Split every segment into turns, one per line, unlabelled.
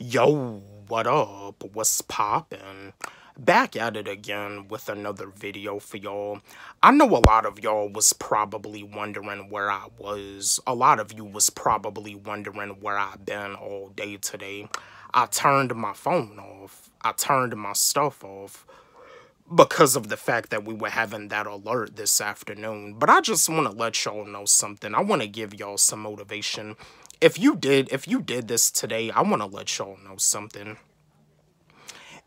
Yo, what up? What's poppin'? Back at it again with another video for y'all. I know a lot of y'all was probably wondering where I was. A lot of you was probably wondering where I've been all day today. I turned my phone off. I turned my stuff off because of the fact that we were having that alert this afternoon. But I just want to let y'all know something. I want to give y'all some motivation. If you did, if you did this today, I want to let y'all know something.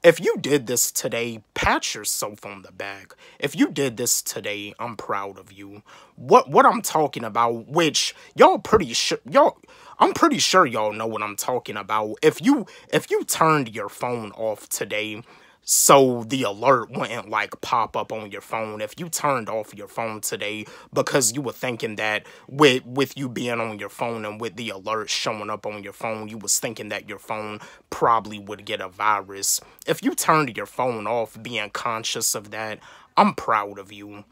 If you did this today, pat yourself on the back. If you did this today, I'm proud of you. What what I'm talking about, which y'all pretty sure y'all I'm pretty sure y'all know what I'm talking about. If you if you turned your phone off today, so the alert wouldn't like pop up on your phone if you turned off your phone today because you were thinking that with with you being on your phone and with the alert showing up on your phone you was thinking that your phone probably would get a virus. If you turned your phone off being conscious of that i'm proud of you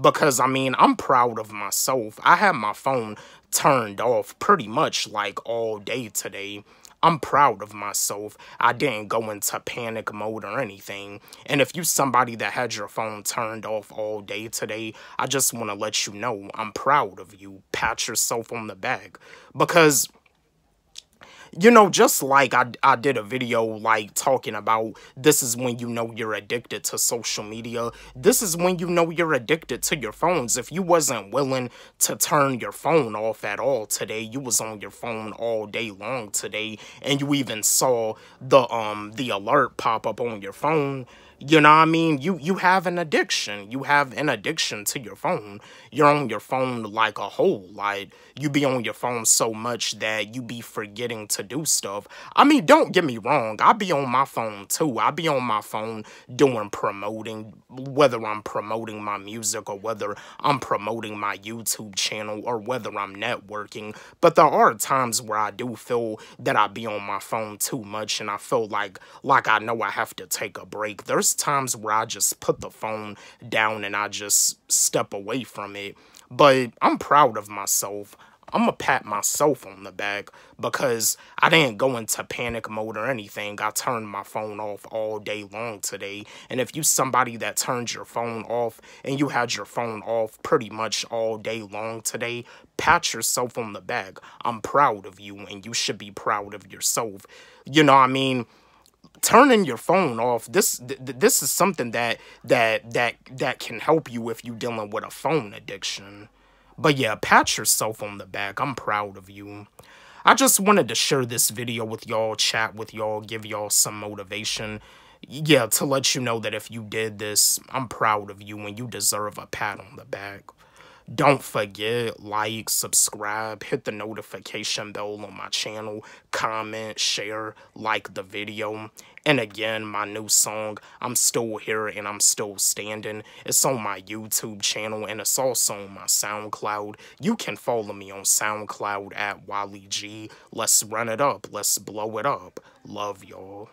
because i mean i'm proud of myself i had my phone turned off pretty much like all day today I'm proud of myself. I didn't go into panic mode or anything. And if you somebody that had your phone turned off all day today, I just want to let you know I'm proud of you. Pat yourself on the back. Because you know, just like I, I did a video like talking about this is when you know you're addicted to social media. This is when you know you're addicted to your phones. If you wasn't willing to turn your phone off at all today, you was on your phone all day long today, and you even saw the um the alert pop up on your phone you know what I mean? You you have an addiction. You have an addiction to your phone. You're on your phone like a whole. Like you be on your phone so much that you be forgetting to do stuff. I mean, don't get me wrong. I be on my phone too. I be on my phone doing promoting, whether I'm promoting my music or whether I'm promoting my YouTube channel or whether I'm networking. But there are times where I do feel that I be on my phone too much and I feel like like I know I have to take a break. There's times where I just put the phone down and I just step away from it. But I'm proud of myself. I'm gonna pat myself on the back because I didn't go into panic mode or anything. I turned my phone off all day long today. And if you somebody that turns your phone off and you had your phone off pretty much all day long today, pat yourself on the back. I'm proud of you and you should be proud of yourself. You know what I mean? Turning your phone off this th this is something that that that that can help you if you're dealing with a phone addiction. But yeah pat yourself on the back. I'm proud of you. I just wanted to share this video with y'all chat with y'all give y'all some motivation. Yeah to let you know that if you did this i'm proud of you and you deserve a pat on the back don't forget, like, subscribe, hit the notification bell on my channel, comment, share, like the video. And again, my new song, I'm Still Here and I'm Still Standing, it's on my YouTube channel and it's also on my SoundCloud. You can follow me on SoundCloud at Walle G. Let's run it up. Let's blow it up. Love y'all.